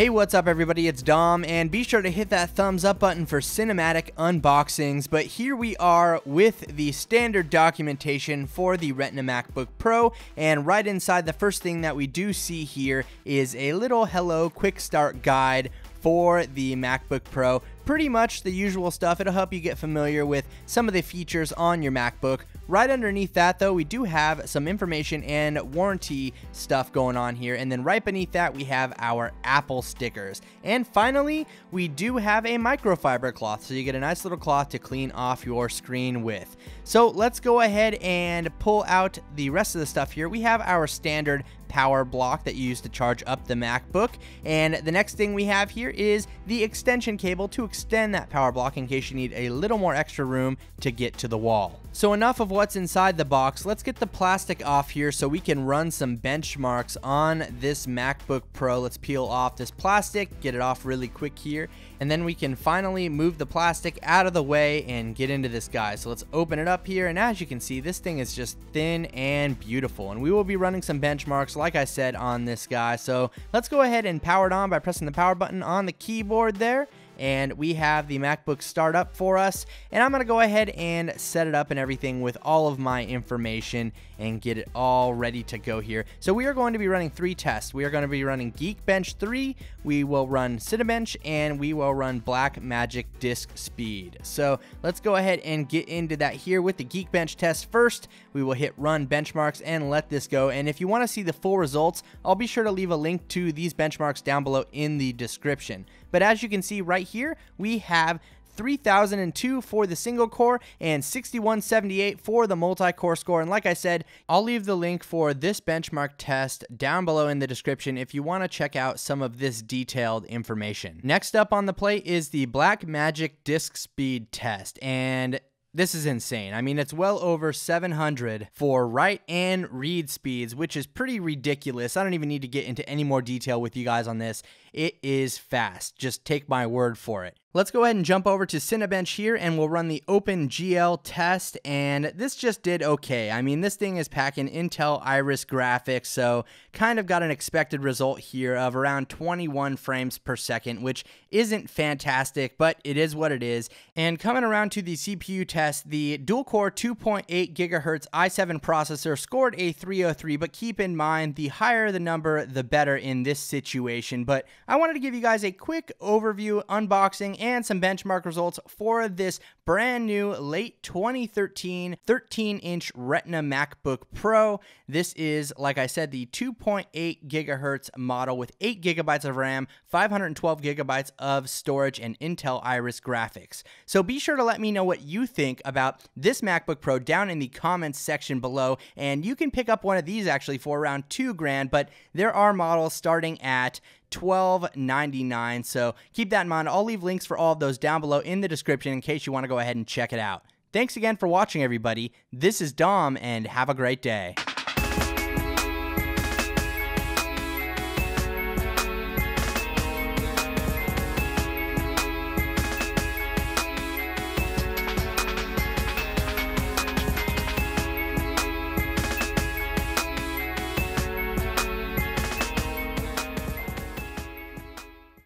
Hey, what's up everybody? It's Dom, and be sure to hit that thumbs up button for cinematic unboxings. But here we are with the standard documentation for the Retina MacBook Pro, and right inside the first thing that we do see here is a little hello quick start guide for the MacBook Pro. Pretty much the usual stuff. It'll help you get familiar with some of the features on your MacBook. Right underneath that, though, we do have some information and warranty stuff going on here. And then right beneath that, we have our Apple stickers. And finally, we do have a microfiber cloth. So you get a nice little cloth to clean off your screen with. So let's go ahead and pull out the rest of the stuff here. We have our standard power block that you use to charge up the MacBook. And the next thing we have here is the extension cable to extend that power block in case you need a little more extra room to get to the wall. So enough of what's inside the box, let's get the plastic off here so we can run some benchmarks on this MacBook Pro. Let's peel off this plastic, get it off really quick here, and then we can finally move the plastic out of the way and get into this guy. So let's open it up here, and as you can see, this thing is just thin and beautiful, and we will be running some benchmarks, like I said, on this guy. So let's go ahead and power it on by pressing the power button on the keyboard there, and we have the MacBook startup for us and I'm gonna go ahead and set it up and everything with all of my information and get it all ready to go here. So we are going to be running three tests. We are going to be running Geekbench 3, we will run Cinebench, and we will run Blackmagic Disk Speed. So let's go ahead and get into that here with the Geekbench test first. We will hit run benchmarks and let this go. And if you want to see the full results, I'll be sure to leave a link to these benchmarks down below in the description. But as you can see right here, we have 3002 for the single core and 6178 for the multi-core score. And like I said, I'll leave the link for this benchmark test down below in the description if you want to check out some of this detailed information. Next up on the plate is the Blackmagic Disk Speed test. And this is insane. I mean, it's well over 700 for write and read speeds, which is pretty ridiculous. I don't even need to get into any more detail with you guys on this. It is fast. Just take my word for it. Let's go ahead and jump over to Cinebench here and we'll run the OpenGL test and this just did okay. I mean this thing is packing Intel Iris graphics so kind of got an expected result here of around 21 frames per second which isn't fantastic but it is what it is. And coming around to the CPU test the dual core 2.8 gigahertz i7 processor scored a 303 but keep in mind the higher the number the better in this situation but I wanted to give you guys a quick overview unboxing and some benchmark results for this brand new late 2013 13 inch Retina MacBook Pro. This is, like I said, the 2.8 gigahertz model with 8 gigabytes of RAM, 512 gigabytes of storage, and Intel Iris graphics. So be sure to let me know what you think about this MacBook Pro down in the comments section below. And you can pick up one of these actually for around two grand, but there are models starting at $12.99. So keep that in mind. I'll leave links for all of those down below in the description in case you want to go ahead and check it out. Thanks again for watching, everybody. This is Dom, and have a great day.